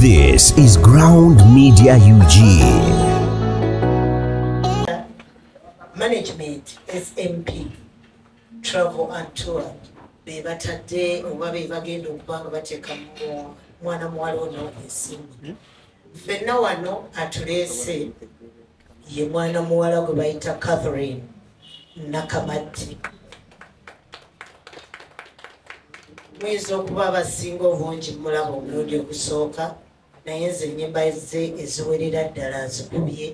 This is Ground Media UG. management smp travel and tour. Be batadde oba be bagenda okuba nga bateeka mu mwana muwala ono ensimbi ffenna wano atuleese ye mwana muwala gwe bayita catherine nakamatti muyinza okuba abasinga obungi mulaba omulundi ogusooka naye nze ennyimba ze eziwerera ddala zikubye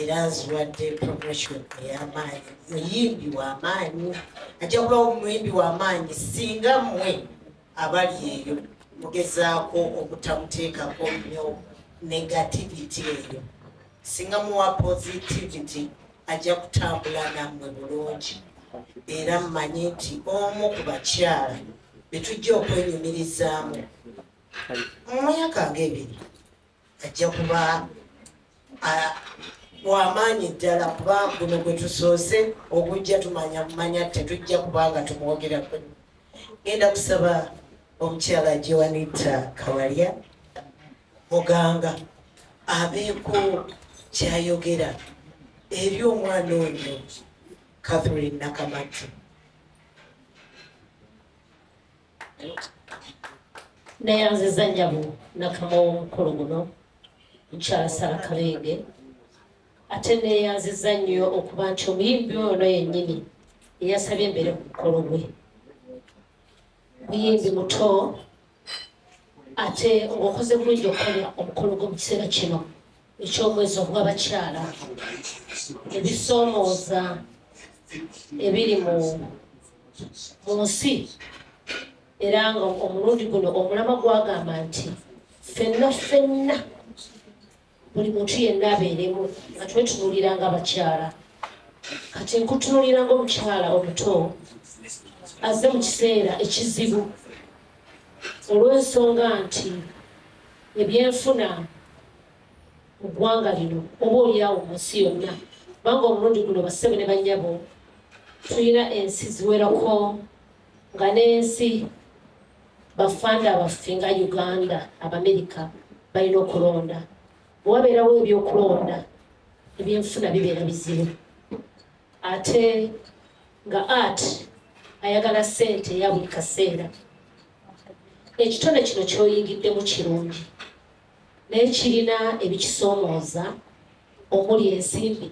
era nziwadde promotion ey'amaanyi muyimbi w'amaanyi. Ajja kubawo muyimbi w'amaanyi singa mmwe abali eyo mugezaako obutamuteekako nnyo negativity eyo. Singa muwa positivity ajja kutambula nammwe bulungi. Era mmanyi nti omu ku bakyala betujja okwenyumirizaamu mu myaka ng'ebiri ajja kuba wamaanyi ddala kuba guno gwe tusoose ogujja tumanya mumanya tetujja kubanga tumwogerako genda kusaba omukyala joanita kawalya muganga abeeko kyayogera eri omwana oyo catherine nakamati neyanziza nnyabo nakama w'omukolo guno mukyala sara kabenge ate neyanziza nnyo okuba nti omuyimbi ono yennyini eyasabye embere ku mukolo gwe muyimbi muto ate ng'okoze bulungi okukola omukolo gwe mu kiseera kino ekyomwezi ogw'abakyala. Ebisoomooza ebiri mu nsi era nga omulundi guno omulama gwagamba nti ffenna ffenna. Buli muntu yenna abeeremu nga twetunuulira nga abakyala kati nkutunuulira nga omukyala omuto azze mu kiseera ekizibu. Olw'ensonga nti ebyenfuna mu ggwanga lino oba oliawo mu nsi yonna kubanga omulundi guno bassebe ne bannyabo tulina ensi ziwerako nga n'ensi bafanda baffe nga uganda abamerika balina okulonda. Bwewabeerawo ebyokulonda ebyenfuna bibeera bizibu. Ate nga art ayagala ssente eya buli kaseera. Ekitone kino kyoyingiddemu kirungi. Naye kirina ebikisoomooza omuli ensimbi.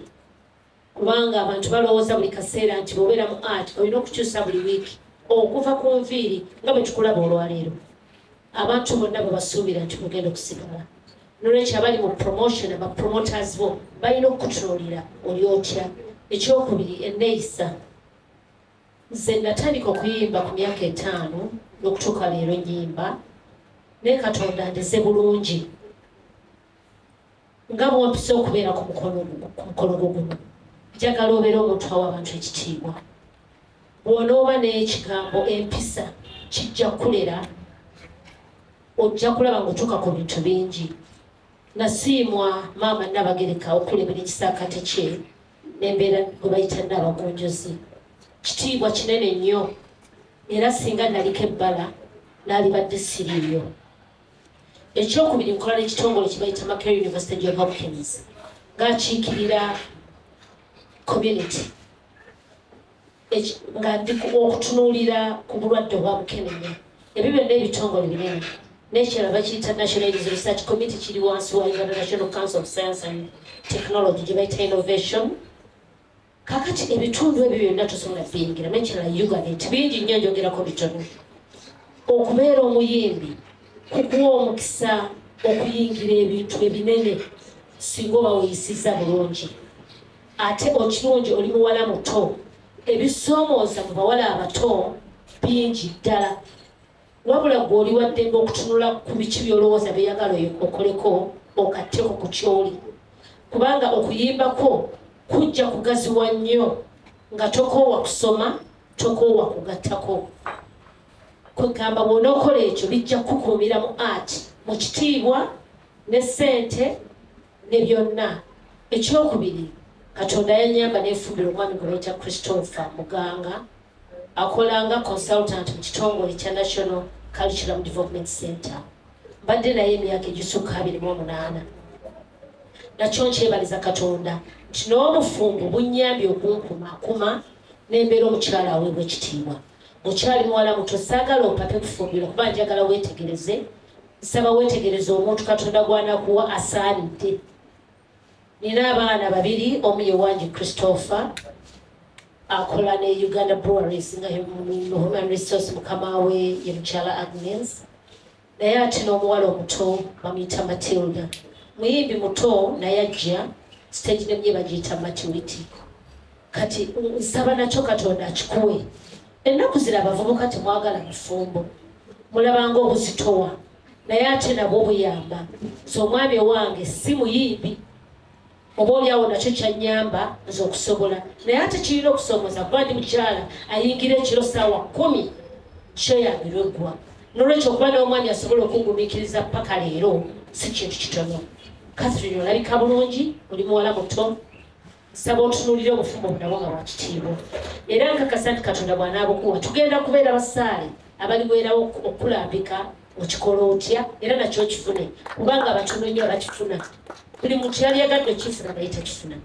Kubanga abantu balowooza buli kaseera nti bwobeera mu art olina okukyusa buli wiiki okuva ku nviiri nga bwe tukulaba olwaleero. Abantu bonna bwe basuubira nti mugenda okusigala. Nolwekyo abali mu promotion abapromoters bo balina okutunuulira oli otya. Ekyokubiri enneeyisa. Nze natandika okuyimba ku myaka etaano n'okutuuka leero nyimba naye katonda ndeze bulungi nga bwompisa okubeera ku mukono ku mukolo gwo guno. Njagala obeera omuntu awa abantu ekitiibwa bw'onooba n'ekigambo empisa kijja kulera ojja kulaba ng'otuuka ku bintu bingi. Nasiimwa maama nabagereka okulebera ekisaakate kye nembeera gwe bayita nabagonjozi kitiibwa kinene nnyo era singa naliko ebbala naalibadde siriiyo ekyokubiri nkola n'ekitongole kye bayita macare university john hopkins ngaakiikirira community nga okutunuulira ku bulwadde obwa mukenenya ebyo byonna ebitongole binene. Nekirala bakiyita national AIDS research committee kiri wansi wa uganda national council of science and technology gye bayita innovation. Kakati ebitundu ebyo byonna tosobola biyingira. Nekirala uganet bingi nnyo njogerako bitono. Okubeera omuyimbi kukuwa omukisa okuyingira ebintu ebinene singa oba weeyisiza bulungi. Ate okirungi oli muwala muto ebisoomooza mu bawala abato bingi ddala. Wabula gwe oli waddembe okutunula ku biki byolowooza byeyagala okoleko okatteko ku kyoli. Kubanga okuyimbako kujja kugaziwa nnyo nga tokoowa kusoma tokoowa kugattako. Kwegamba bw'onookola ekyo bijja kukuumira mu art mu kitiibwa ne ssente ne byonna. Ekyokubiri katonda yanyamba nefumbira omwami gwe bayita christopher muganga akolanga consultant mu kitongole kya national cultural development center. Mbadde naye emyaka egisukka abiri mu omunaana. Nakyo nkyebaliza katonda nti n'obufumbo bunyambye okunkumakuma nembeera omukyala aweebwa ekitiibwa okyali muwala muto saagala opape kufumbira kuba njagala weetegereze nsaba weetegereze omuntu katonda gwanakuwa asaanidde nina abaana babiri omu ye wangi christopher akola ne uganda breweries nga human resource mukama we ye mukyala agnes. Naye ate n'omuwala omuto bamuyita matilda. Muyimbi muto naye ajja stage nemye bagiyita maturity kati nsaba nakyo katonda akikuwe. Ennaku zira abavubuka temwagala mufumbo mulabanga obuzitowa naye ate nabwo obuyamba. So omwami owange si muyimbi oba oliawo nakyo kyanyamba nze okusobola naye ate kirina okusomoza kuba ndi mukyala ayingira ekiro saawa kumi kyeyambirwa eggwa nolwekyo okuba n'omwami asobola okungumikiriza paka leero si kintu kitono. Catherine olabika bulungi oli muwala muto nsaba otunuulire obufumbo bunabwo nga bwakitiibwa era nkakasa nti katonda bwanaabukuwa tugenda kubeera basaale abaliweerawo okulambika okikola otya era nakyo kifune kubanga abatono nnyo abakifuna buli muntu yali yagadde okifuna naye takifuna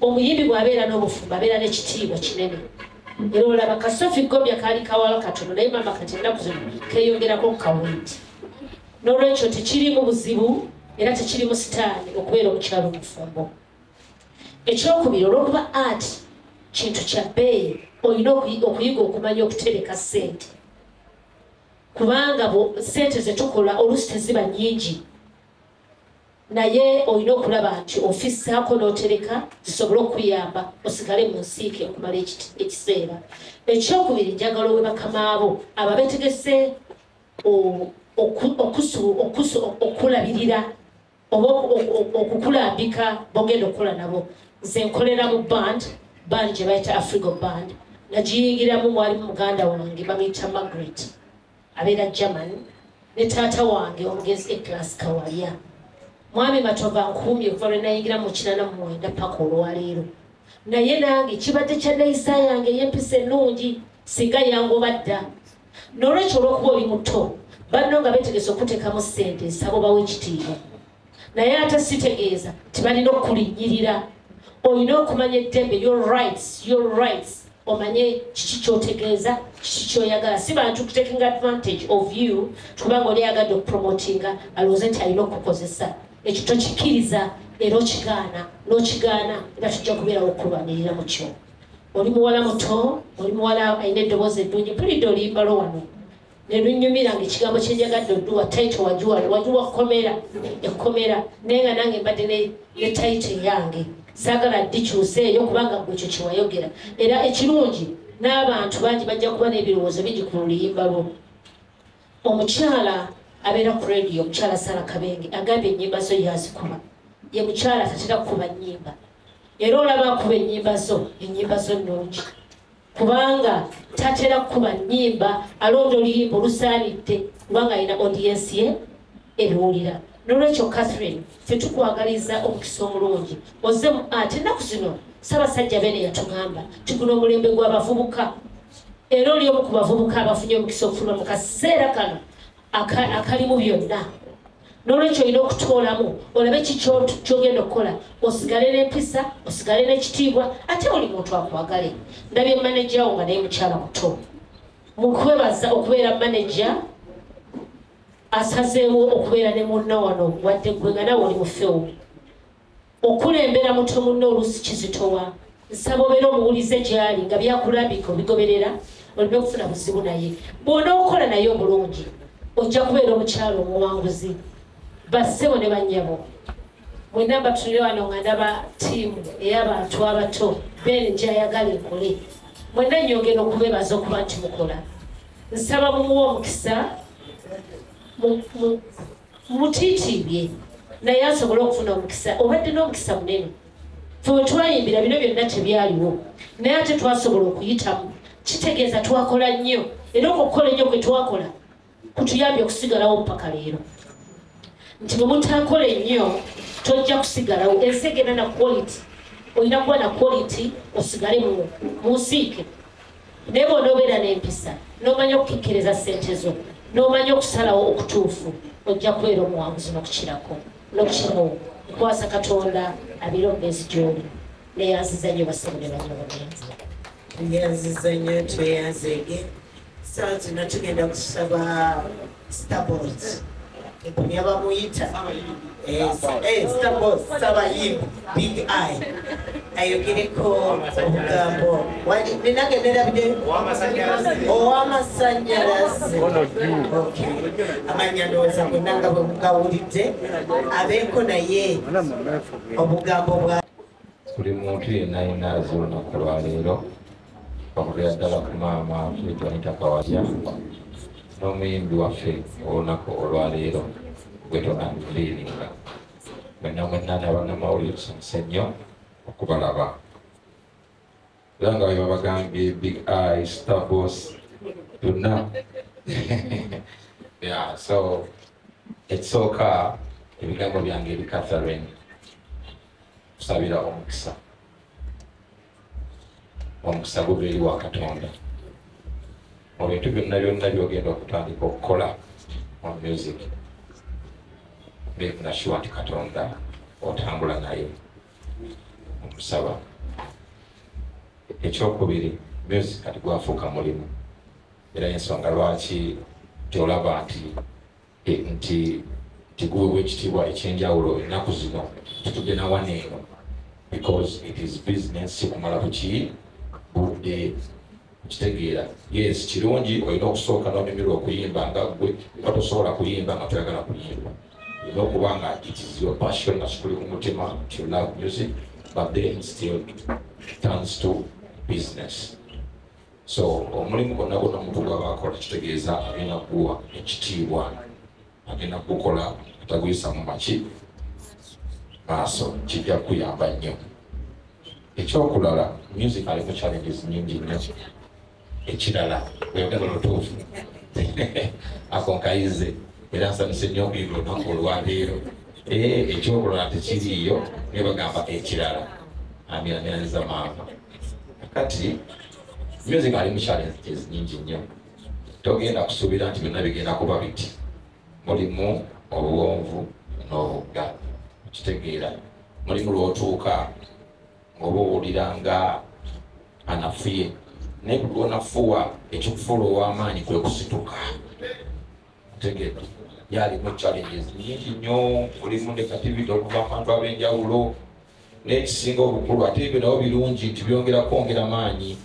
omuyimbi bw'abeera n'obufumbo abeera n'ekitiibwa kinene. Era olaba kasofi gomya kaali kawala katono naye mama kati ennaku zino keyongerako kukawenti n'olwekyo tekirimu buzibu era tekirimu sitaani okubeera omukyalo omufumbo ekyokubiri olwokuba art kintu kya bbeeyi olina okuyi- okuyiga okumanya okutereka ssente kubanga ssente zetukola oluusi teziba nyingi naye olina okulaba nti ofissaako n'otereka zisobole okuyamba osigale mu nsiike okumala ekiseera. Ekyokubiri njagala owe bakamaabo aba betegese okulabirira oba oku- oku- okukulambika bogenda okukola nabo. Nze nkolera mu band band gye bayita afrigo band. Nagiyingiramu mwalimu muganda wange bamuyita margaret abeera german ne taata wange omugezi eclas kawalya mwami matova nkuumye okuva lwe nayingira mu kinana mu mwenda paka olwaleero. Naye nange kibadde kya neeyisa yange ey'empisa ennungi singa yangoba dda n'olwekyo olw'okuba oli muto banno nga beetegese okuteekamu ssente nsaba obawo ekitiibwa naye ate sitegeeza tibalina okulinnyirira olina okumanya eddembe your rights your rights omanye kiki kyotegeeza kiki kyoyagala. Si bantu kutaking advantage of you kubanga oli ayagadde okupromotinga alowooze nti alina okukozesa? Ekyo tokikiriza era okigaana n'okigaana era tujja kubeerawo okulwanirira mu kyo. Oli muwala muto oli muwala alina eddoboozi eddungi mpulidde oliyimbalo wano. Nelunyumira nga ekigambo kyenjagadde odduwa taito wagiwala wagiwa komera ekomera naye nga nange mbadde ne- taito eyange saagala ddikyuseeyo kubanga gwekyo kyewayogera era ekirungi n'abantu bangi bajja kuba n'ebirowoozo bingi ku luyimba lwo. Omukyala abeera ku radio omukyala sara kabenge agambye ennyimba zo yazikuba ye mukyala tatera kukuba nnyimba. Era olaba akuba ennyimba zo ennyimba zo nnungi. Kubanga tatera kukuba nnyimba alonda oluyimba olusaanidde kubanga alina audiensi ye ebiwulira nolwekyo catherine fetukwagaliza omukisa omulungi. Oze mu ate ennaku zino ssaabasajja beene yatugamba tiguno omulembe gw'abavubuka. Era oli omu ku bavubuka abafunye omukisa okufuluma mu kaseera kano aka- akalimu byonna. Nolwekyo olina okutoolamu olabe ki kyo- kyogenda okukola? Osigale n'empisa osigale n'ekitiibwa ate oli muntu akwagale. Ndabye maneja wo nga naye mukyala muto. Mukwebaza okubeera maneja asazeewo okubeera ne munna wano wadde gwe nga nawe oli mufewo okulembera muto munno oluusi kizitowa nsaba obeera omuwulize gyali nga byakulambika obigoberera olina okufuna buzibu naye. Bw'onookola naye omulungi ojja kubeera omukyalo omuwanguzi. Bassebo ne bannyabo mwenna batunire wano nga ndaba tiimu ey'abantu abato beene gyayagala ekole mwenna nyongera okubeebaza okuba nti mukola. Nsaba mumuwa omukisa mu- mu- mutiitiibye naye asobole okufuna omukisa obadde n'omukisa munene. Fe twayimbira bino byonna tebyaliwo naye ate twasobola okuyitamu. Kitegeeza twakola nnyo era okukola ennyo kwe twakola kutuyambye okusigalawo paka leero. Nti bwe mutakola ennyo tojja kusigalawo. Ensi egenda na quality olina kuba na quality osigale mu mu nsiike naye bw'onoobeera n'empisa n'omanya okukekkereza ssente zo n'omanya okusalawo okutuufu ojja kubeera omuwanguzi n'okukirako n'okukirawo nkwasa katonda abeere omugezi gy'oli. Neyanziza nnyo basabule banyo bagenzi yanziza nnyo tweyanzeege saa zino tugenda kusaba starbos empunya bamuyita starbos sabayimbi big eye. Ayogereko obugambo ninange nerabide ow'amasanyalaze amanya ndowooza gwenanga bwe mugawulidde abeeko naye obugambo bwa buli muntu yenna ayina azi olunaku lwaleero okugera ddala ku maama twetuanita kawalya n'omuyimbi waffe olunaku olwaleero gwe tonanfiiringa mwenna mwenna n'abannamawulire tusanyuse nnyo okubalaba era nga bwe babagambye big eye starbos byonna yeah, so ekisooka ebigambo byange eri catherine kusabira omukisa omukisa guva eri wa katonda mu bintu byonna byonna byogenda okutandika okukola mu music bekunashuwa nti katonda otambula naye omusaba. Ekyokubiri music kati gwafuuka mulimu. Era ensonga lwaki tyolaba nti eh, nti tiguweebwa ekitiibwa ekyenjawulo ennaku zino tutugena wano eno? Because it is business sikumala kuki budde kitegeera. Yes kirungi olina okusooka nonyumirwa okuyimba nga gwe nga tosobola kuyimba nga toyagala kuyimba. Olina okuba nga it is your passion nga kikuli ku mutima you love music but then still turns to business. So omulimu gwonna gwonna omuntu gwaba akola kitegeeza agenda kuguwa ekitiibwa agenda kugukola ataguyisa mu maki maaso kijja kuyamba nnyo. Ekyokulala music alimu challenges nyingi nnyo ekirala oyogera olutuufu. Ako nkayize era nsanyuse nnyo okuyiga olunaku olwaleero. Ee ekyokulala tekiriiyo ne bagamba ekirala. Amiraniraniza maama. Kati music alimu challenges nyingi nnyo. Togenda kusuubira nti byonna bigenda kuba biti. Mulimu obuwonvu n'obugga. Kitegeera mulimu lwotuuka ngaoba owulira nga anafuye naye kulwonafuwa ekikufuula ow'amaanyi kwe kusituka tegedde yalimu challenges nyingi nnyo. Mulimu negativity okuva mu bantu ab'enjawulo n'ekisinga obukulu ate ebyo nabo birungi nti byongera kwongera maanyi.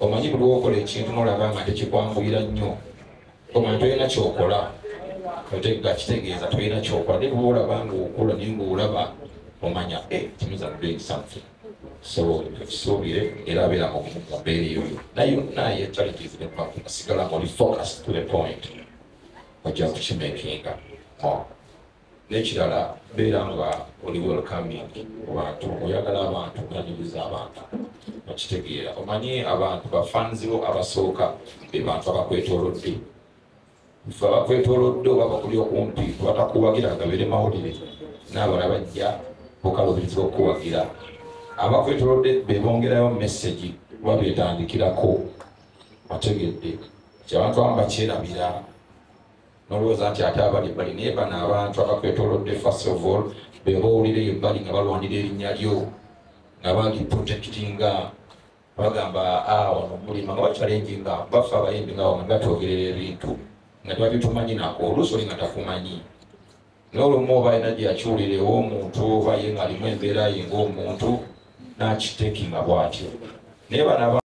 Omanyi buli wokola ekintu nolaba nga tekikwanguyira nnyo. Omanyi tolina kyokola otega kitegeeza tolina kyokola. Naye bwe olaba nga okula naye ngaolaba omanya eh, are doing something so ekisuubire era abeera mu mbeera eyo yonna ye challenges nesigala ngaoli focus to the point ojja kukimakinga more n'ekirala beera nga oli welcoming abantu oyagala abantu oganiriza abantu okitegeera omanyi abantu bafanzibo abasooka be bantu abakwetolodde fe abakwetolodde oba bakuli okumpi batakuwagira gabeere mawulire n'abala bajja okalubirizibwa okukuwagira abakwetolodde bebongerayo messagi oba betandikirako bategedde. Kyabantu abamu bakyerabira nolowooza nti ate abali bali naye bano abantu abakwetolodde first of all beba owulireyo bali nga balwanira erinnya lyo nga bali protectinga bagamba "Ah, wano mulima nga bakyalengi nga baffe abayimbi nga wano batwogerera ebintu nga tebabitumanyi nako oluusi oli nga takumanyi. N'olumu oba alina gyeyakiwulira ew'omuntu oba ye nga alimu embeera ye ng'omuntu n'akitekinga bw'atyo. Naye bano aba-